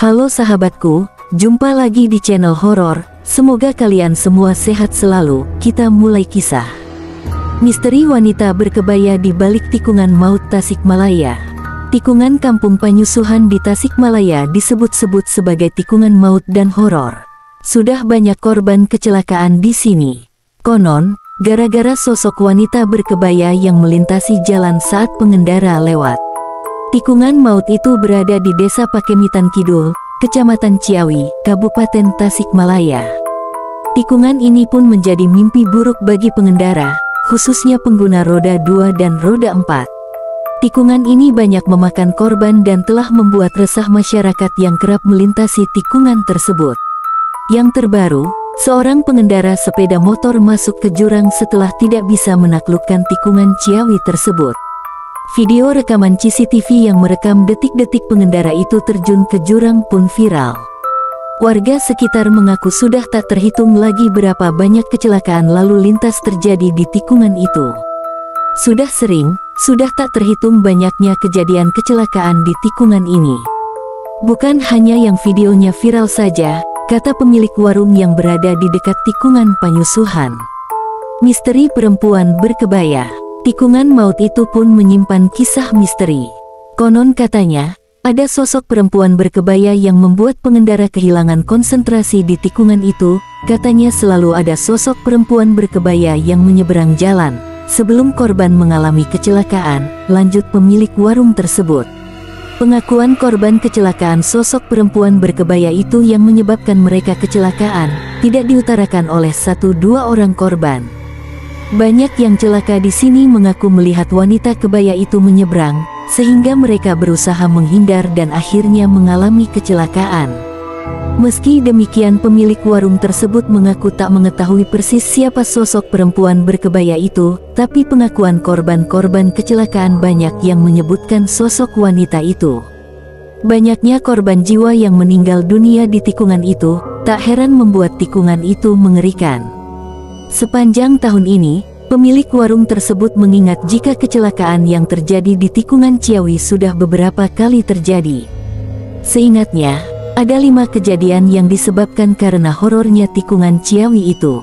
Halo sahabatku, jumpa lagi di channel horor. Semoga kalian semua sehat selalu. Kita mulai kisah. Misteri wanita berkebaya di balik tikungan maut Tasikmalaya. Tikungan kampung Panyusuhan di Tasikmalaya disebut-sebut sebagai tikungan maut dan horor. Sudah banyak korban kecelakaan di sini. Konon, gara-gara sosok wanita berkebaya yang melintasi jalan saat pengendara lewat. Tikungan maut itu berada di Desa Pakemitan Kidul, Kecamatan Ciawi, Kabupaten Tasikmalaya. Tikungan ini pun menjadi mimpi buruk bagi pengendara, khususnya pengguna roda 2 dan roda 4. Tikungan ini banyak memakan korban dan telah membuat resah masyarakat yang kerap melintasi tikungan tersebut. Yang terbaru, seorang pengendara sepeda motor masuk ke jurang setelah tidak bisa menaklukkan tikungan Ciawi tersebut. Video rekaman CCTV yang merekam detik-detik pengendara itu terjun ke jurang pun viral. Warga sekitar mengaku sudah tak terhitung lagi berapa banyak kecelakaan lalu lintas terjadi di tikungan itu. Sudah sering, sudah tak terhitung banyaknya kejadian kecelakaan di tikungan ini. Bukan hanya yang videonya viral saja, kata pemilik warung yang berada di dekat tikungan Panyusuhan. Misteri perempuan berkebaya Tikungan maut itu pun menyimpan kisah misteri. Konon katanya, ada sosok perempuan berkebaya yang membuat pengendara kehilangan konsentrasi di tikungan itu, katanya selalu ada sosok perempuan berkebaya yang menyeberang jalan. Sebelum korban mengalami kecelakaan, lanjut pemilik warung tersebut. Pengakuan korban kecelakaan sosok perempuan berkebaya itu yang menyebabkan mereka kecelakaan, tidak diutarakan oleh satu dua orang korban. Banyak yang celaka di sini mengaku melihat wanita kebaya itu menyeberang, sehingga mereka berusaha menghindar dan akhirnya mengalami kecelakaan. Meski demikian pemilik warung tersebut mengaku tak mengetahui persis siapa sosok perempuan berkebaya itu, tapi pengakuan korban-korban kecelakaan banyak yang menyebutkan sosok wanita itu. Banyaknya korban jiwa yang meninggal dunia di tikungan itu, tak heran membuat tikungan itu mengerikan. Sepanjang tahun ini, pemilik warung tersebut mengingat jika kecelakaan yang terjadi di tikungan Ciawi sudah beberapa kali terjadi. Seingatnya, ada lima kejadian yang disebabkan karena horornya tikungan Ciawi itu.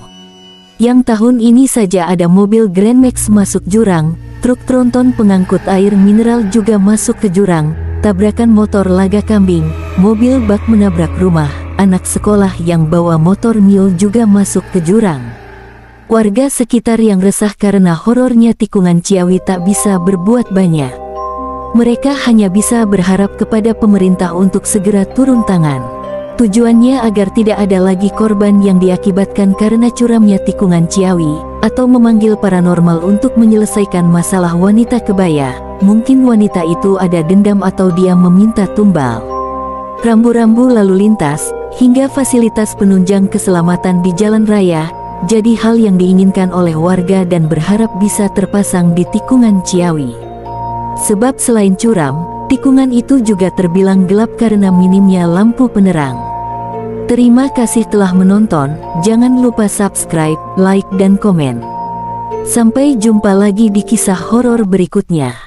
Yang tahun ini saja ada mobil Grand Max masuk jurang, truk tronton pengangkut air mineral juga masuk ke jurang, tabrakan motor laga kambing, mobil bak menabrak rumah, anak sekolah yang bawa motor mule juga masuk ke jurang. Warga sekitar yang resah karena horornya tikungan Ciawi tak bisa berbuat banyak. Mereka hanya bisa berharap kepada pemerintah untuk segera turun tangan. Tujuannya agar tidak ada lagi korban yang diakibatkan karena curamnya tikungan Ciawi, atau memanggil paranormal untuk menyelesaikan masalah wanita kebaya. Mungkin wanita itu ada dendam atau dia meminta tumbal. Rambu-rambu lalu lintas, hingga fasilitas penunjang keselamatan di jalan raya, jadi hal yang diinginkan oleh warga dan berharap bisa terpasang di tikungan Ciawi. Sebab selain curam, tikungan itu juga terbilang gelap karena minimnya lampu penerang. Terima kasih telah menonton, jangan lupa subscribe, like dan komen. Sampai jumpa lagi di kisah horor berikutnya.